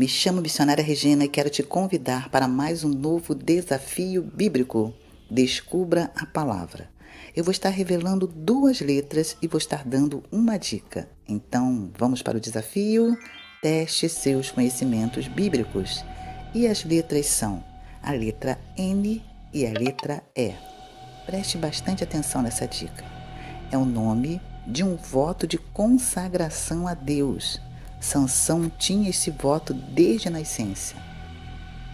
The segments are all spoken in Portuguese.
Me chamo Missionária Regina e quero te convidar para mais um novo desafio bíblico. Descubra a palavra. Eu vou estar revelando duas letras e vou estar dando uma dica. Então, vamos para o desafio? Teste seus conhecimentos bíblicos. E as letras são a letra N e a letra E. Preste bastante atenção nessa dica. É o nome de um voto de consagração a Deus Sansão tinha esse voto desde a nascença.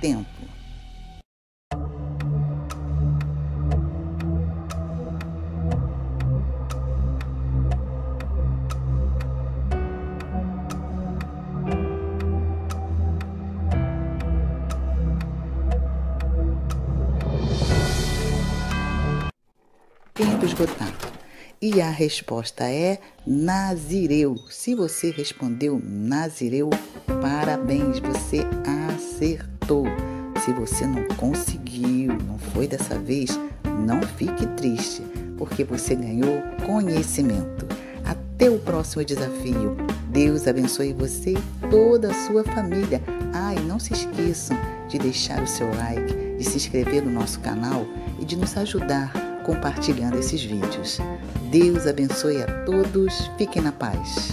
Tempo. Tempo esgotado. E a resposta é Nazireu. Se você respondeu Nazireu, parabéns, você acertou. Se você não conseguiu, não foi dessa vez, não fique triste, porque você ganhou conhecimento. Até o próximo desafio. Deus abençoe você e toda a sua família. Ah, e não se esqueçam de deixar o seu like, de se inscrever no nosso canal e de nos ajudar compartilhando esses vídeos. Deus abençoe a todos, fiquem na paz.